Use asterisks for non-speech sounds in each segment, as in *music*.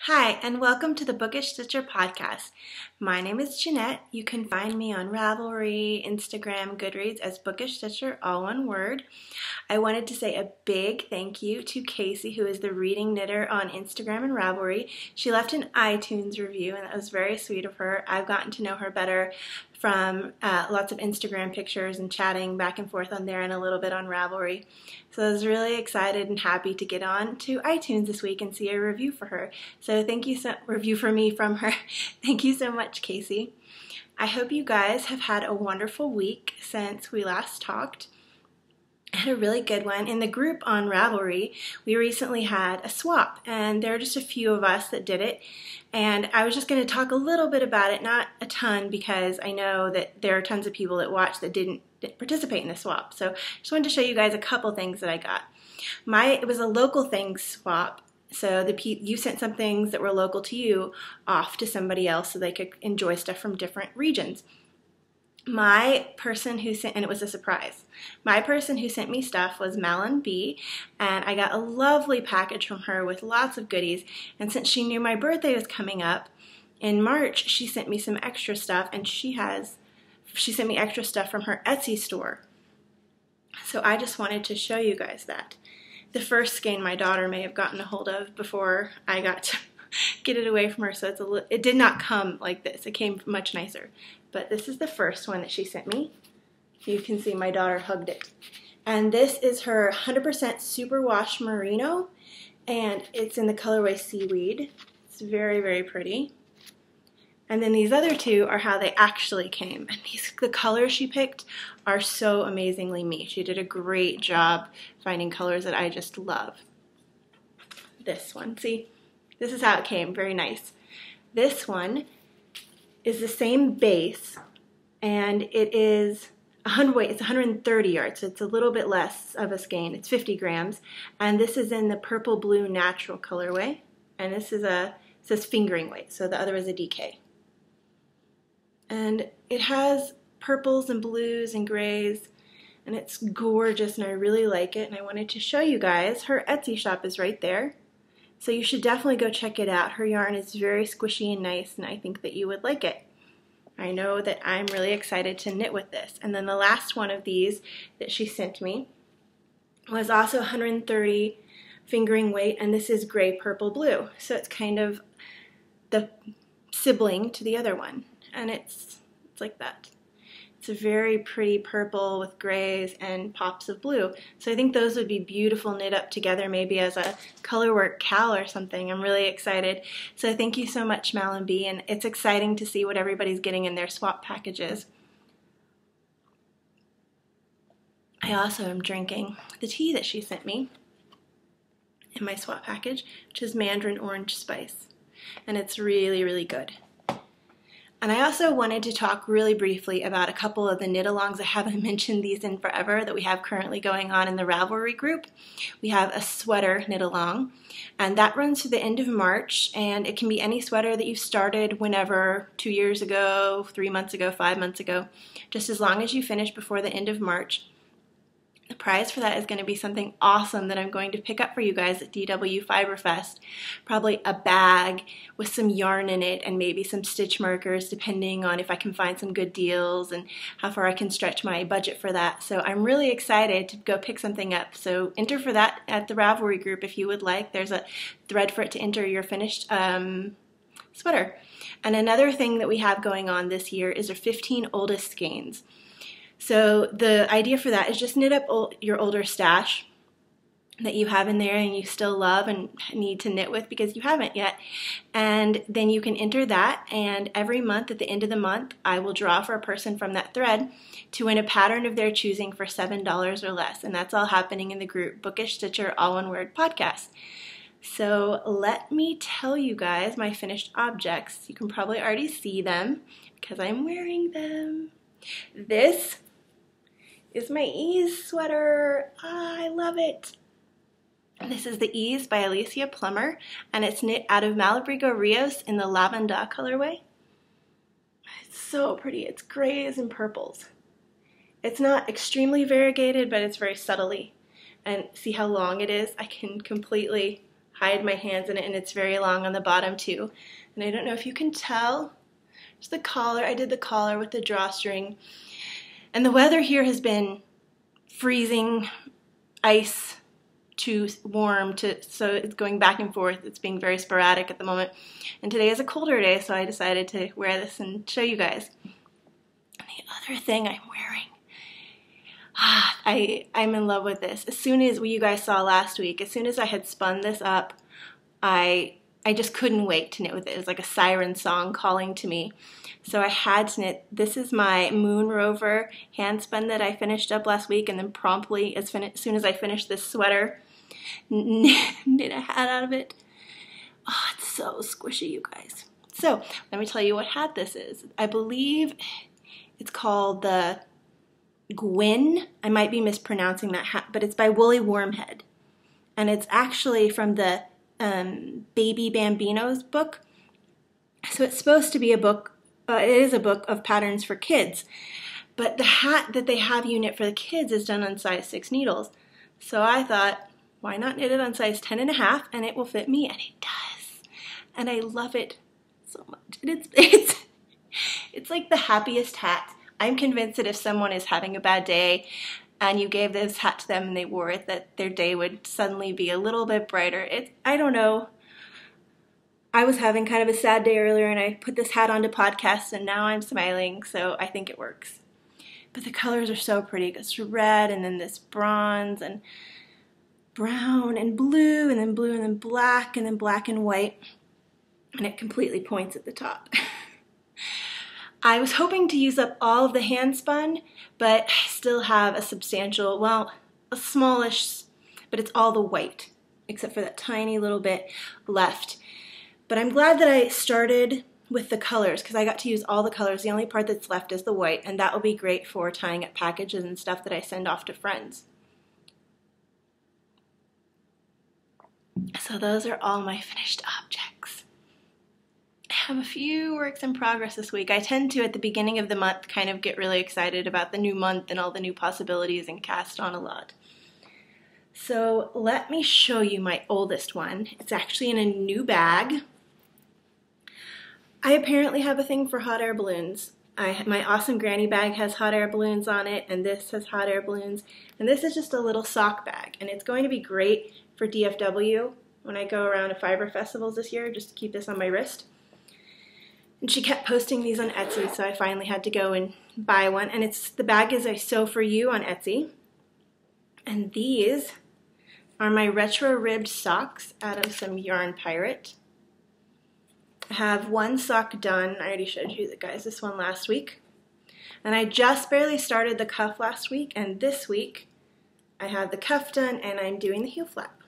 Hi, and welcome to the Bookish Stitcher podcast. My name is Jeanette. You can find me on Ravelry, Instagram, Goodreads as Bookish Stitcher, all one word. I wanted to say a big thank you to Casey, who is the reading knitter on Instagram and Ravelry. She left an iTunes review, and that was very sweet of her. I've gotten to know her better from uh, lots of Instagram pictures and chatting back and forth on there and a little bit on Ravelry. So I was really excited and happy to get on to iTunes this week and see a review for her. So thank you so review for me from her. *laughs* thank you so much, Casey. I hope you guys have had a wonderful week since we last talked. Had a really good one. In the group on Ravelry, we recently had a swap, and there are just a few of us that did it. And I was just going to talk a little bit about it, not a ton, because I know that there are tons of people that watch that didn't, didn't participate in the swap. So I just wanted to show you guys a couple things that I got. My it was a local things swap, so the you sent some things that were local to you off to somebody else so they could enjoy stuff from different regions my person who sent, and it was a surprise. My person who sent me stuff was Malin B, and I got a lovely package from her with lots of goodies. And since she knew my birthday was coming up in March, she sent me some extra stuff, and she has, she sent me extra stuff from her Etsy store. So I just wanted to show you guys that. The first skein my daughter may have gotten a hold of before I got get it away from her. So it's a it did not come like this. It came much nicer. But this is the first one that she sent me. You can see my daughter hugged it. And this is her 100% superwash merino and it's in the colorway seaweed. It's very, very pretty. And then these other two are how they actually came. And these the colors she picked are so amazingly me. She did a great job finding colors that I just love. This one, see? This is how it came, very nice. This one is the same base and it is 100 weight, it's 130 yards, so it's a little bit less of a skein. It's 50 grams. And this is in the purple blue natural colorway. And this is a, says fingering weight, so the other is a DK. And it has purples and blues and grays and it's gorgeous and I really like it and I wanted to show you guys. Her Etsy shop is right there. So you should definitely go check it out. Her yarn is very squishy and nice, and I think that you would like it. I know that I'm really excited to knit with this. And then the last one of these that she sent me was also 130 fingering weight, and this is gray, purple, blue. So it's kind of the sibling to the other one, and it's, it's like that. It's a very pretty purple with grays and pops of blue. So I think those would be beautiful knit up together maybe as a colorwork cal or something. I'm really excited. So thank you so much Malin B and it's exciting to see what everybody's getting in their swap packages. I also am drinking the tea that she sent me in my swap package, which is mandarin orange spice. And it's really, really good. And I also wanted to talk really briefly about a couple of the knit alongs. I haven't *laughs* mentioned these in forever that we have currently going on in the Ravelry group. We have a sweater knit along, and that runs to the end of March. And it can be any sweater that you started whenever, two years ago, three months ago, five months ago, just as long as you finish before the end of March. The prize for that is going to be something awesome that I'm going to pick up for you guys at DFW Fiberfest. Probably a bag with some yarn in it and maybe some stitch markers depending on if I can find some good deals and how far I can stretch my budget for that. So I'm really excited to go pick something up. So enter for that at the Ravelry group if you would like. There's a thread for it to enter your finished um, sweater. And another thing that we have going on this year is our 15 oldest skeins. So the idea for that is just knit up your older stash that you have in there and you still love and need to knit with because you haven't yet. And then you can enter that and every month at the end of the month I will draw for a person from that thread to win a pattern of their choosing for $7 or less. And that's all happening in the group Bookish Stitcher All One Word Podcast. So let me tell you guys my finished objects. You can probably already see them because I'm wearing them. This is my Ease sweater. Ah, I love it. This is the Ease by Alicia Plummer, and it's knit out of Malabrigo Rios in the Lavender colorway. It's so pretty. It's grays and purples. It's not extremely variegated, but it's very subtly. And see how long it is? I can completely hide my hands in it and it's very long on the bottom too. And I don't know if you can tell, it's the collar. I did the collar with the drawstring. And the weather here has been freezing, ice to warm to so it's going back and forth. It's being very sporadic at the moment. And today is a colder day, so I decided to wear this and show you guys. And the other thing I'm wearing ah, I I'm in love with this. As soon as you guys saw last week, as soon as I had spun this up, I I just couldn't wait to knit with it. It was like a siren song calling to me. So I had to knit. This is my Moon Rover hand spun that I finished up last week, and then promptly, as, as soon as I finished this sweater, knit a hat out of it. Oh, it's so squishy, you guys. So let me tell you what hat this is. I believe it's called the Gwyn. I might be mispronouncing that hat, but it's by Woolly Wormhead. And it's actually from the um, Baby Bambinos book. So it's supposed to be a book, uh, it is a book of patterns for kids. But the hat that they have you knit for the kids is done on size 6 needles. So I thought, why not knit it on size 10 and a half and it will fit me? And it does. And I love it so much. And it's, *laughs* it's, it's like the happiest hat. I'm convinced that if someone is having a bad day and you gave this hat to them and they wore it, that their day would suddenly be a little bit brighter. It, I don't know. I was having kind of a sad day earlier and I put this hat on to podcast and now I'm smiling, so I think it works. But the colors are so pretty. It's red and then this bronze and brown and blue and then blue and then black and then black and white. And it completely points at the top. *laughs* I was hoping to use up all of the hand spun, but I still have a substantial, well, a smallish, but it's all the white, except for that tiny little bit left. But I'm glad that I started with the colors because I got to use all the colors. The only part that's left is the white, and that will be great for tying up packages and stuff that I send off to friends. So those are all my finished objects. Have a few works in progress this week. I tend to, at the beginning of the month, kind of get really excited about the new month and all the new possibilities and cast on a lot. So let me show you my oldest one. It's actually in a new bag. I apparently have a thing for hot air balloons. I, my awesome granny bag has hot air balloons on it, and this has hot air balloons. And this is just a little sock bag, and it's going to be great for DFW when I go around to fiber festivals this year, just to keep this on my wrist. And she kept posting these on Etsy, so I finally had to go and buy one. And it's the bag is I sew for you on Etsy. And these are my retro ribbed socks out of some Yarn Pirate. I have one sock done. I already showed you the guys this one last week. And I just barely started the cuff last week, and this week I have the cuff done and I'm doing the heel flap.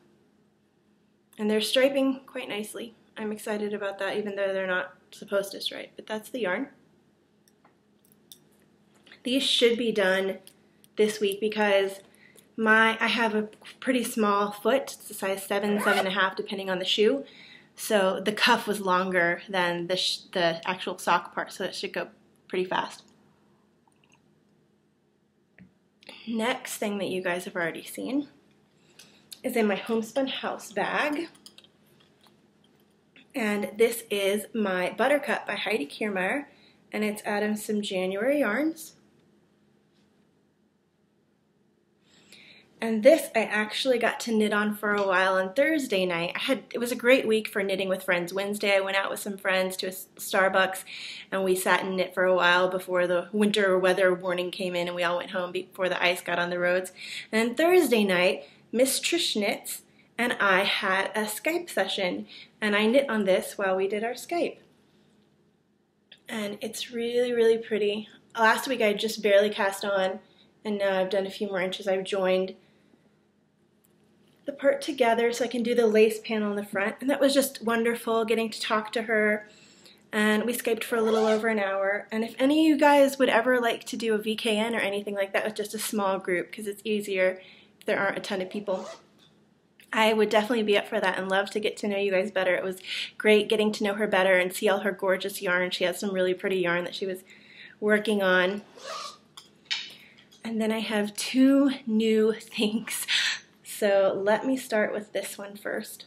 And they're striping quite nicely. I'm excited about that even though they're not supposed to stripe, but that's the yarn. These should be done this week because my I have a pretty small foot, it's a size seven, seven and a half, depending on the shoe. So the cuff was longer than the the actual sock part, so it should go pretty fast. Next thing that you guys have already seen is in my homespun house bag. And this is my Buttercup by Heidi Kirrmaier, and it's out of some January yarns. And this I actually got to knit on for a while on Thursday night. I had it was a great week for knitting with friends. Wednesday I went out with some friends to a Starbucks and we sat and knit for a while before the winter weather warning came in and we all went home before the ice got on the roads. And then Thursday night, Miss Trish knits and I had a Skype session and I knit on this while we did our Skype. And it's really, really pretty. Last week I just barely cast on and now I've done a few more inches. I've joined the part together so I can do the lace panel in the front. And that was just wonderful getting to talk to her. And we Skyped for a little over an hour. And if any of you guys would ever like to do a VKN or anything like that with just a small group, because it's easier if there aren't a ton of people, I would definitely be up for that and love to get to know you guys better. It was great getting to know her better and see all her gorgeous yarn. She has some really pretty yarn that she was working on. And then I have two new *laughs* things so let me start with this one first.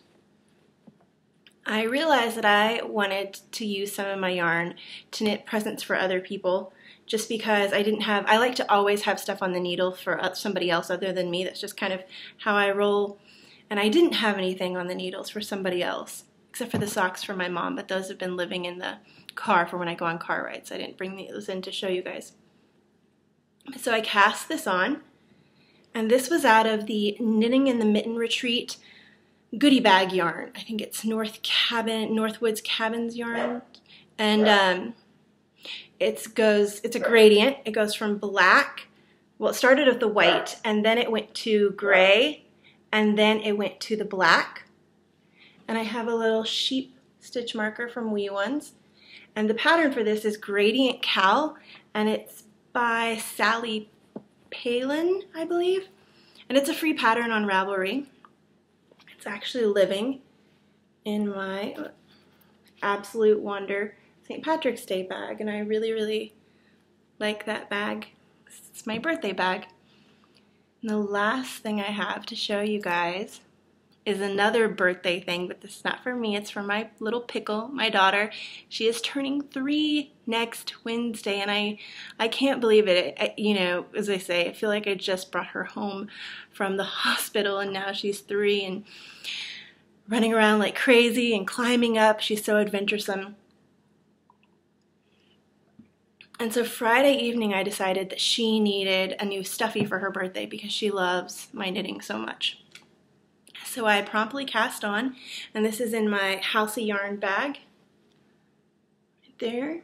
I realized that I wanted to use some of my yarn to knit presents for other people just because I didn't have, I like to always have stuff on the needle for somebody else other than me. That's just kind of how I roll. And I didn't have anything on the needles for somebody else, except for the socks for my mom, but those have been living in the car for when I go on car rides. I didn't bring those in to show you guys. So I cast this on, and this was out of the Knitting in the Mitten Retreat goodie bag yarn. I think it's North Cabin, Northwoods Cabins yarn. And um, it goes, it's a gradient. It goes from black, well, it started with the white, and then it went to gray, and then it went to the black. And I have a little sheep stitch marker from Wee Ones. And the pattern for this is Gradient Cal, and it's by Sally Palin, I believe. And it's a free pattern on Ravelry. It's actually living in my Absolute Wonder St. Patrick's Day bag, and I really, really like that bag. It's my birthday bag. And the last thing I have to show you guys is another birthday thing, but this is not for me. It's for my little pickle, my daughter. She is turning three next Wednesday, and I, I can't believe it. I, you know, as I say, I feel like I just brought her home from the *laughs* hospital, and now she's three and running around like crazy and climbing up. She's so adventuresome. And so Friday evening, I decided that she needed a new stuffy for her birthday because she loves my knitting so much. So I promptly cast on, and this is in my Housey yarn bag. Right there.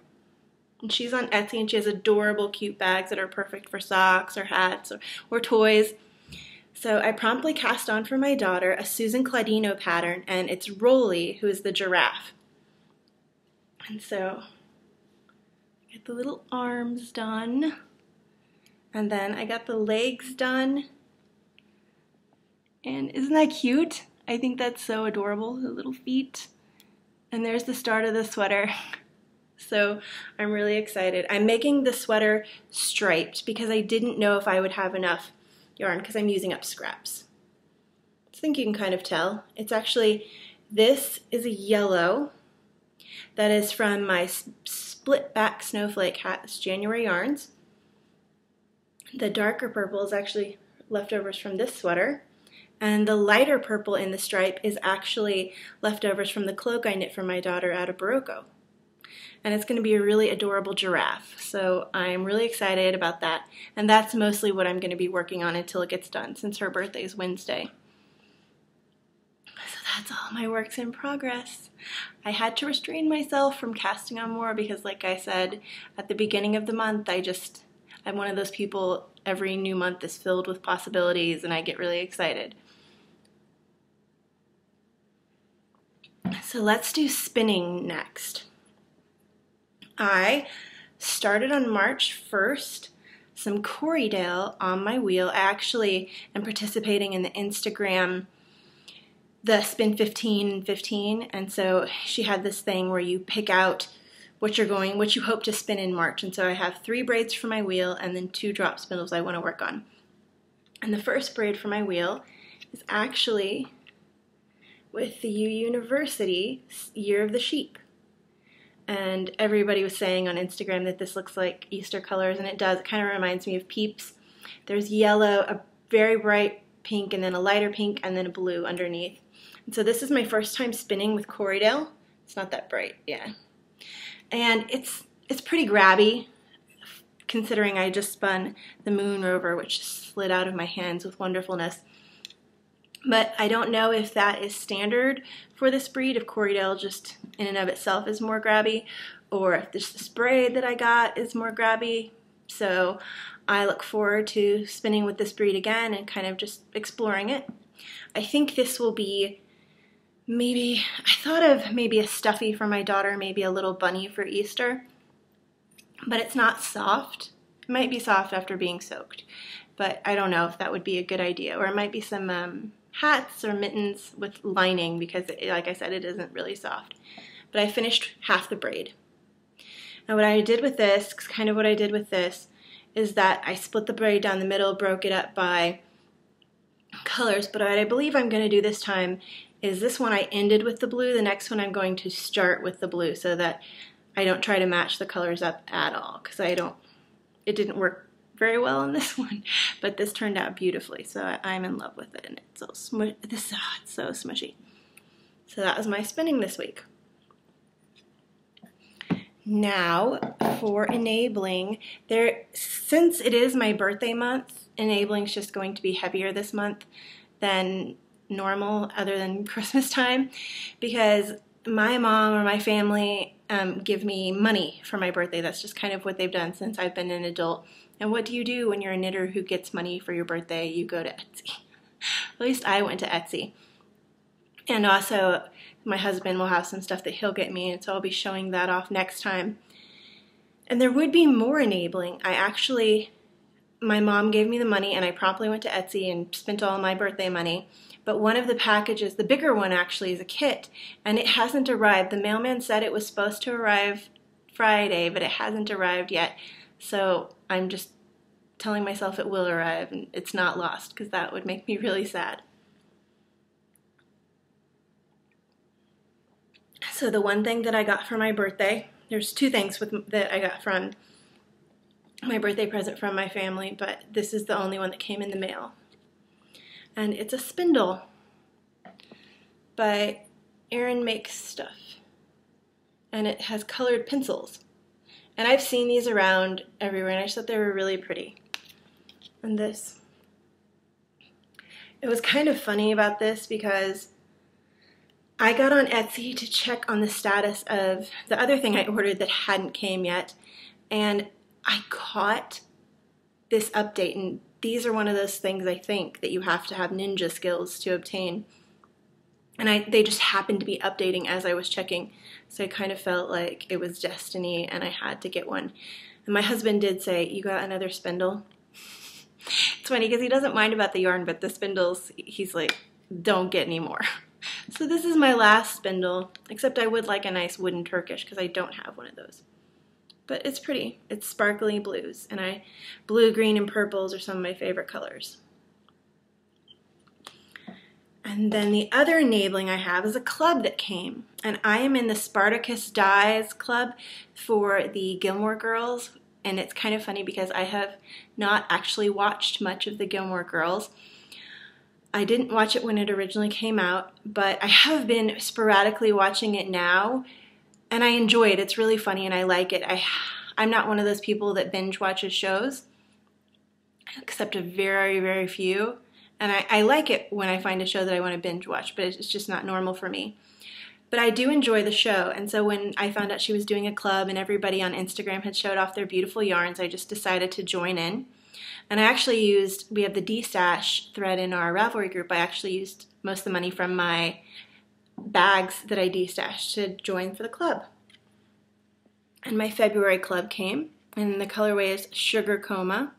And she's on Etsy and she has adorable cute bags that are perfect for socks or hats or, or toys. So I promptly cast on for my daughter a Susan Claudino pattern and it's Rolly who is the giraffe. And so the little arms done and then I got the legs done and isn't that cute? I think that's so adorable, the little feet. And there's the start of the sweater. *laughs* So I'm really excited. I'm making the sweater striped because I didn't know if I would have enough yarn because I'm using up scraps. I think you can kind of tell. It's actually, this is a yellow that is from my split back snowflake hats January yarns. The darker purple is actually leftovers from this sweater. And the lighter purple in the stripe is actually leftovers from the cloak I knit for my daughter out of Barocco. And it's going to be a really adorable giraffe. So I'm really excited about that. And that's mostly what I'm going to be working on until it gets done since her birthday is Wednesday. So that's all my works in progress. I had to restrain myself from casting on more because like I said at the beginning of the month, I just, I'm one of those people, every new month is filled with possibilities and I get really excited. So let's do spinning next. I started on March 1st some Corriedale on my wheel. I actually am participating in the Instagram the spin 15 and 15 and so she had this thing where you pick out what you're going what you hope to spin in March and so I have three braids for my wheel and then two drop spindles I want to work on and the first braid for my wheel is actually with the U University Year of the Sheep. And everybody was saying on Instagram that this looks like Easter colors, and it does. It kind of reminds me of Peeps. There's yellow, a very bright pink, and then a lighter pink, and then a blue underneath. So this is my first time spinning with Corriedale. It's not that bright, yeah. And it's it's pretty grabby, considering I just spun the Moon Rover, which slid out of my hands with wonderfulness. But I don't know if that is standard for this breed, if Corriedale just in and of itself is more grabby, or if this spray that I got is more grabby. So I look forward to spinning with this breed again and kind of just exploring it. I think this will be maybe, I thought of maybe a stuffy for my daughter, maybe a little bunny for Easter, but it's not soft. It might be soft after being soaked, but I don't know if that would be a good idea. Or it might be some um, hats or mittens with lining because, it, like I said, it isn't really soft. But I finished half the braid. Now what I did with this, kind of what I did with this, is that I split the braid down the middle, broke it up by colors, but what I believe I'm going to do this time is this one I ended with the blue. The next one I'm going to start with the blue so that I don't try to match the colors up at all because I don't, it didn't work very well on *laughs* this one, but this turned out beautifully. So I'm in love with it and it's so smush, this, oh, it's so smushy. So that was my spinning this week. Now for enabling, there since it is my birthday month, enabling is just going to be heavier this month than normal other than *laughs* Christmas time because my mom or my family um, give me money for my birthday. That's just kind of what they've done since I've been an adult. And what do you do when you're a knitter who gets money for your birthday? You go to Etsy. *laughs* At least I went to Etsy. And also, my husband will have some stuff that he'll get me, and so I'll be showing that off next time. And there would be more enabling. I actually, my mom gave me the money, and I promptly went to Etsy and spent all my birthday money. But one of the packages, the bigger one actually, is a kit, and it hasn't arrived. The mailman said it was supposed to arrive Friday, but it hasn't arrived yet. So I'm just telling myself it will arrive and it's not lost because that would make me really sad. So the one thing that I got for my birthday, there's two things with, that I got from my birthday present from my family, but this is the only one that came in the mail. And it's a spindle by Erin Makes Stuff. And it has colored pencils. And I've seen these around everywhere, and I just thought they were really pretty. And this. It was kind of funny about this because I got on Etsy to check on the status of the other thing I ordered that hadn't came yet, and I caught this update, and these are one of those things I think that you have to have ninja skills to obtain. And I they just happened to be updating as I was checking, so I kind of felt like it was destiny, and I had to get one. And my husband did say, "You got another spindle." *laughs* it's funny because he doesn't mind about the yarn, but the spindles, he's like, "Don't get any more." *laughs* So this is my last spindle, except I would like a nice wooden Turkish because I don't have one of those. But it's pretty. It's sparkly blues, and I blue, green, and purples are some of my favorite colors. And then the other enabling I have is a club that came. And I am in the Spartacus Dyes club for the Gilmore Girls. And it's kind of funny because I have not actually watched much of the Gilmore Girls. I didn't watch it when it originally came out, but I have been sporadically watching it now, and I enjoy it. It's really funny, and I like it. I, I'm not one of those people that binge watches shows, except a very, very few. And I, I like it when I find a show that I want to binge watch, but it's just not normal for me. But I do enjoy the show, and so when I found out she was doing a club and everybody on Instagram had showed off their beautiful yarns, I just decided to join in. And I actually used, we have the D-Stash thread in our Ravelry group. I actually used most of the money from my bags that I D-stashed to join for the club. And my February club came, and the colorway is Sugar Coma.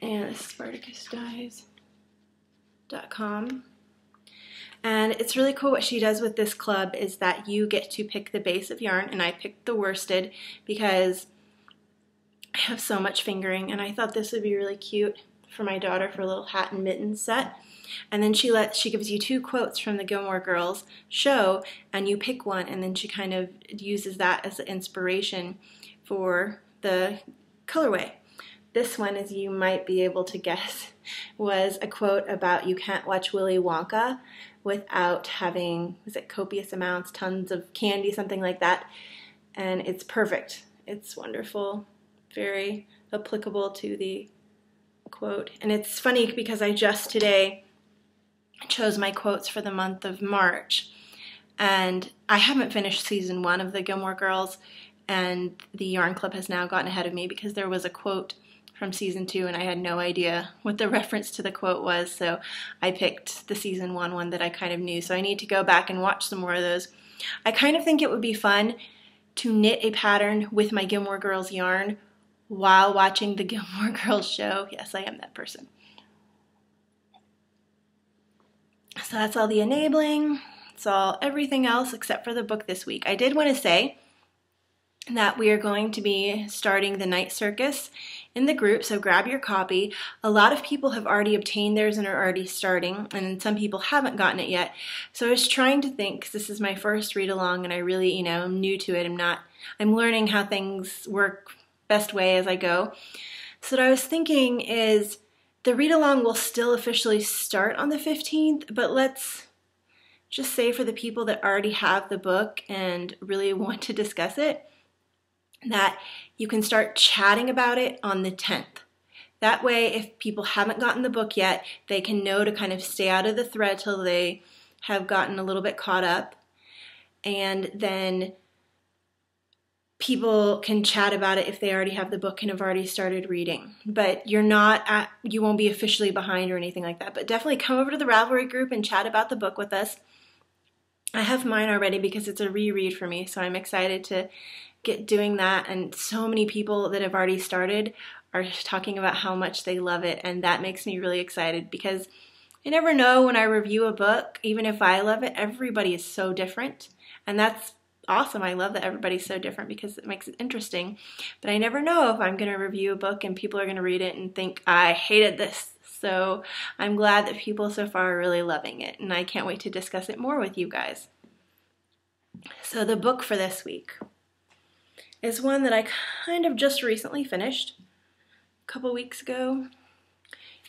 And SpartacusDyes.com. And it's really cool what she does with this club is that you get to pick the base of yarn, and I picked the worsted because I have so much fingering and I thought this would be really cute for my daughter for a little hat and mittens set. And then she lets she gives you two quotes from the Gilmore Girls show and you pick one and then she kind of uses that as the inspiration for the colorway. This one, as you might be able to guess, *laughs* was a quote about you can't watch Willy Wonka without having, was it copious amounts, tons of candy, something like that. And it's perfect. It's wonderful very applicable to the quote. And it's funny because I just today chose my quotes for the month of March. And I haven't finished season one of the Gilmore Girls, and the Yarn Club has now gotten ahead of me because there was a quote from season two, and I had no idea what the *laughs* reference to the quote was. So I picked the season one one that I kind of knew. So I need to go back and watch some more of those. I kind of think it would be fun to knit a pattern with my Gilmore Girls yarn while watching the *laughs* Gilmore Girls show. Yes, I am that person. So that's all the enabling. It's all everything else except for the book this week. I did want to say that we are going to be starting the night circus in the group, so grab your copy. A lot of people have already obtained theirs and are already starting, and some people haven't gotten it yet. So I was trying to think, because this is my first read along, and I really, you know, I'm new to it. I'm not, I'm learning how things work best way as I go. So what I was thinking is the read along will still officially start on the 15th, but let's just say for the people that already have the book and really *laughs* want to discuss it, that you can start chatting about it on the 10th. That way, if people haven't gotten the book yet, they can know to kind of stay out of the thread till they have gotten a little bit caught up. And then people can chat about it if they already have the book and have already started reading. But you're not at, you won't be officially behind or anything like that. But definitely come over to the Ravelry group and chat about the book with us. I have mine already because it's a reread for me, so I'm excited to get doing that. And so many people that have already started are talking about how much they love it. And that makes me really excited because you never know when I review a book, even if I love it, everybody is so different. And that's awesome. I love that everybody's so different because it makes it interesting. But I never know if I'm going to review a book and people are going to read it and think, I hated this. So I'm glad that people so far are really loving it. And I can't wait to discuss it more with you guys. So, the book for this week is one that I kind of just recently finished a couple weeks ago.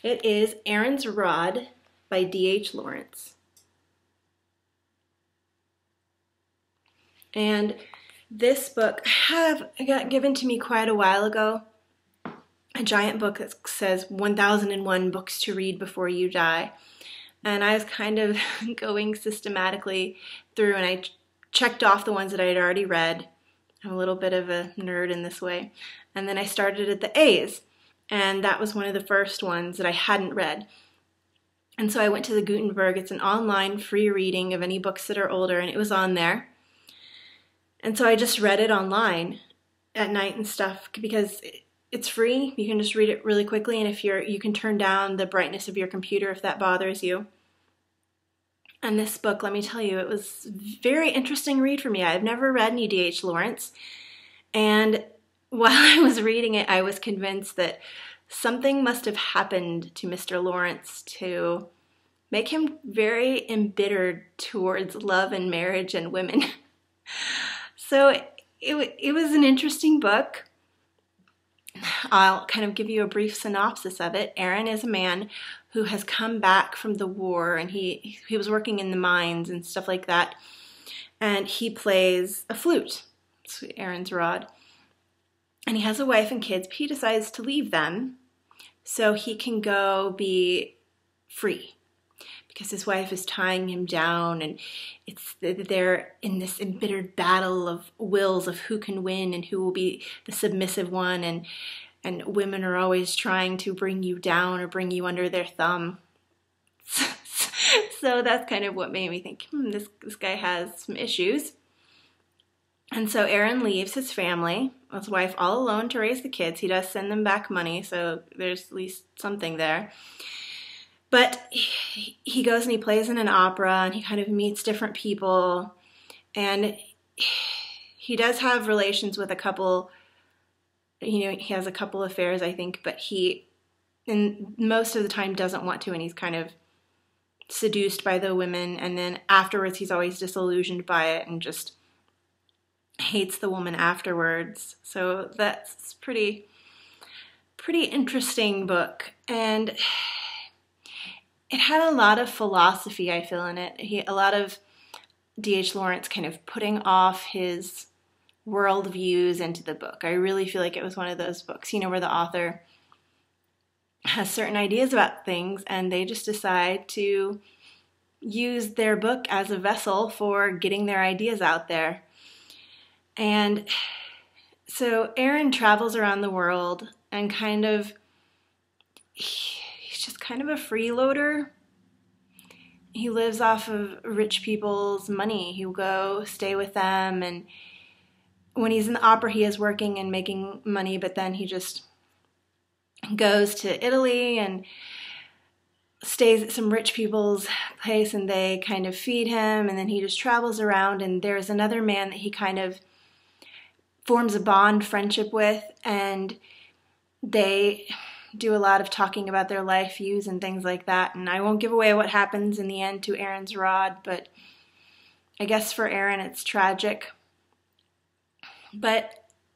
It is Aaron's Rod by D.H. Lawrence. And this book have got given to me quite a while ago. A giant book that says 1001 books to read before you die. And I was kind of *laughs* going systematically through and I checked off the ones that I had already read I'm a little bit of a nerd in this way. And then I started at the A's, and that was one of the first ones that I hadn't read. And so I went to the Gutenberg. It's an online free reading of any books that are older, and it was on there. And so I just read it online at night and stuff because it's free. You can just read it really quickly, and if you're, you can turn down the brightness of your computer if that bothers you. And this book, let me tell you, it was very interesting read for me. I've never read any D.H. Lawrence. And *laughs* while I was reading it, I was convinced that something must have happened to Mr. Lawrence to make him very embittered towards love and marriage and women. *laughs* so it, it, it was an interesting book. I'll kind of give you a brief synopsis of it. Aaron is a man who has come back from the war and he he was working in the mines and stuff like that. And he plays a flute. It's Aaron's rod. And he has a wife and kids, but he decides to leave them so he can go be free because his wife is tying him down and it's they're in this embittered battle of wills of who can win and who will be the submissive one and and women are always trying to bring you down or bring you under their thumb. *laughs* so that's kind of what made me think, hmm, this, this guy has some issues. And so Aaron leaves his family, his wife, all alone to raise the kids. He does send them back money, so there's at least something there. But he goes and he plays in an opera and he kind of meets different people. And he does have relations with a couple you know, he has a couple affairs, I think, but he, and most of the time, doesn't want to, and he's kind of seduced by the women, and then afterwards, he's always disillusioned by it and just hates the woman afterwards. So that's pretty, pretty interesting book, and it had a lot of philosophy. I feel in it. He a lot of D.H. Lawrence kind of putting off his worldviews into the book. I really feel like it was one of those books, you know, where the author has certain ideas about things and they just decide to use their book as a vessel for getting their ideas out there. And so Aaron travels around the world and kind of he's just kind of a freeloader. He lives off of rich people's money. He'll go stay with them and when he's in the opera, he is working and making money, but then he just goes to Italy and stays at some rich people's place and they kind of feed him and then he just travels around and there's another man that he kind of forms a bond friendship with, and they do a lot of talking about their life views and things like that. And I won't give away what happens in the end to Aaron's rod, but I guess for Aaron it's tragic. But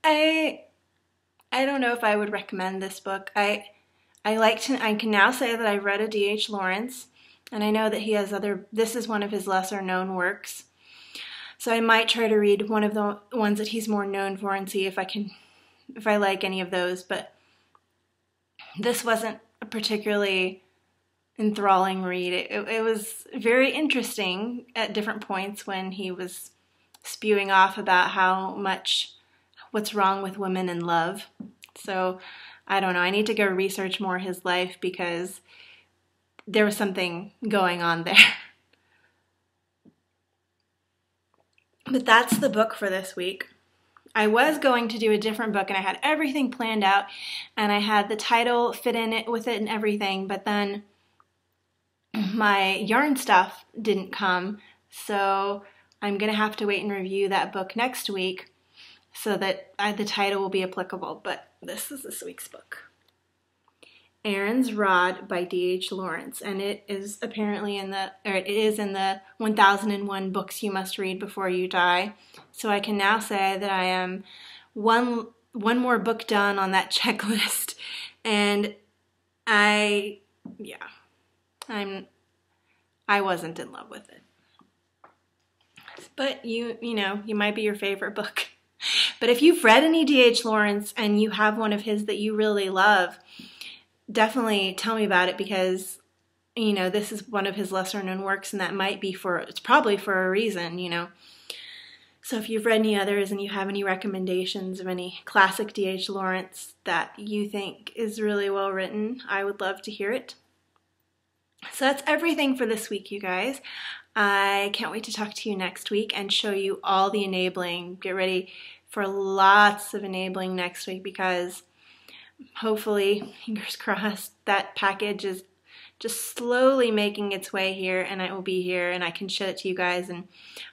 I I don't know if I would recommend this book. I I like to I can now say that I've read a D.H. Lawrence and I know that he has other this is one of his lesser known works. So I might try to read one of the ones that he's more known for and see if I can if I like any of those, but this wasn't a particularly enthralling read. It, it, was very interesting at different points when he was spewing off about how much what's wrong with women in love. So I don't know. I need to go research more his life because there was something going on there. *laughs* But that's the book for this week. I was going to do a different book and I had everything planned out and I had the title fit in it with it and everything, but then my yarn stuff didn't come. So I'm going to have to wait and review that book next week so that I, the title will be applicable. But this is this week's book. Aaron's Rod by D.H. Lawrence, and it is apparently in the, or it is in the 1001 books you must read before you die. So I can now say that I am one one more book done on that *laughs* checklist, and I, yeah, I'm, I wasn't in love with it. But you, you know, you might be your favorite book. *laughs* But if you've read any D.H. Lawrence and you have one of his that you really love, definitely tell me about it because you know this is one of his lesser known works and that might be for it's probably for a reason you know. So if you've read any others and you have any recommendations of any classic dh lawrence that you think is really well written i would love to hear it. So that's everything for this week you guys. I can't wait to talk to you next week and show you all the enabling. Get ready for lots of enabling next week because hopefully, fingers *laughs* crossed, that package is just slowly making its way here and it will be here and I can show it to you guys and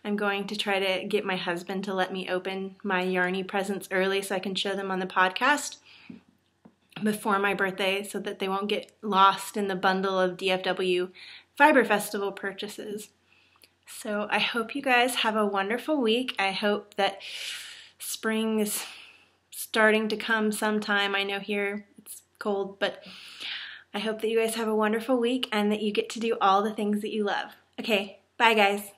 I'm going to try to get my husband to let me open my Yarny presents early so I can show them on the podcast before my birthday so that they won't get lost in the bundle of DFW Fiber Festival purchases. So I hope you guys have a wonderful week. I hope that spring is starting to come sometime. I know here it's cold, but I hope that you guys have a wonderful week and that you get to do all the things that you love. Okay, bye guys.